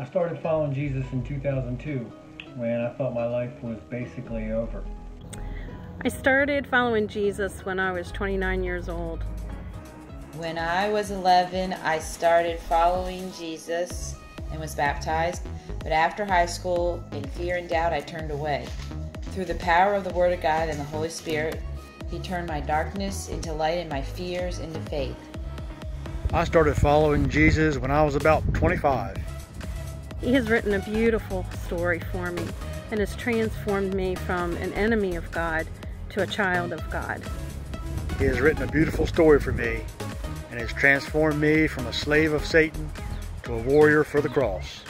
I started following Jesus in 2002 when I thought my life was basically over. I started following Jesus when I was 29 years old. When I was 11, I started following Jesus and was baptized, but after high school, in fear and doubt, I turned away. Through the power of the Word of God and the Holy Spirit, He turned my darkness into light and my fears into faith. I started following Jesus when I was about 25. He has written a beautiful story for me and has transformed me from an enemy of God to a child of God. He has written a beautiful story for me and has transformed me from a slave of Satan to a warrior for the cross.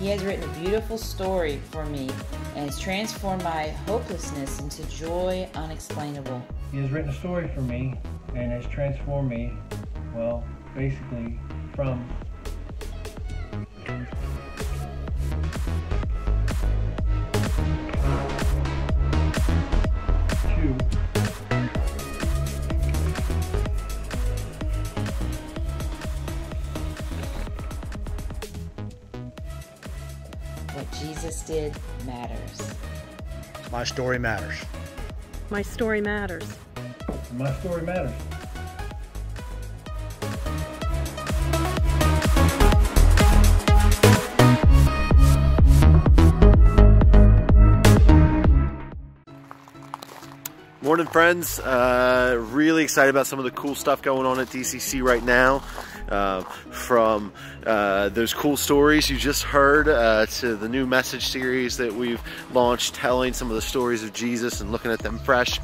He has written a beautiful story for me and has transformed my hopelessness into joy unexplainable. He has written a story for me and has transformed me, well, basically from What Jesus did matters. My story matters. My story matters. My story matters. Morning, friends. Uh, really excited about some of the cool stuff going on at DCC right now. Uh, from uh, those cool stories you just heard uh, to the new message series that we've launched, telling some of the stories of Jesus and looking at them fresh,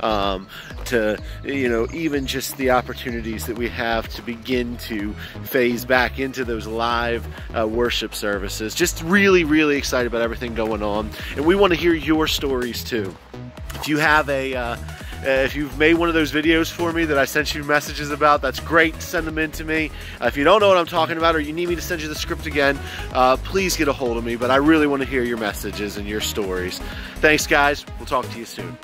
um, to you know even just the opportunities that we have to begin to phase back into those live uh, worship services. Just really, really excited about everything going on, and we want to hear your stories too. If you have a, uh, uh, if you've made one of those videos for me that I sent you messages about, that's great. Send them in to me. Uh, if you don't know what I'm talking about or you need me to send you the script again, uh, please get a hold of me. But I really want to hear your messages and your stories. Thanks, guys. We'll talk to you soon.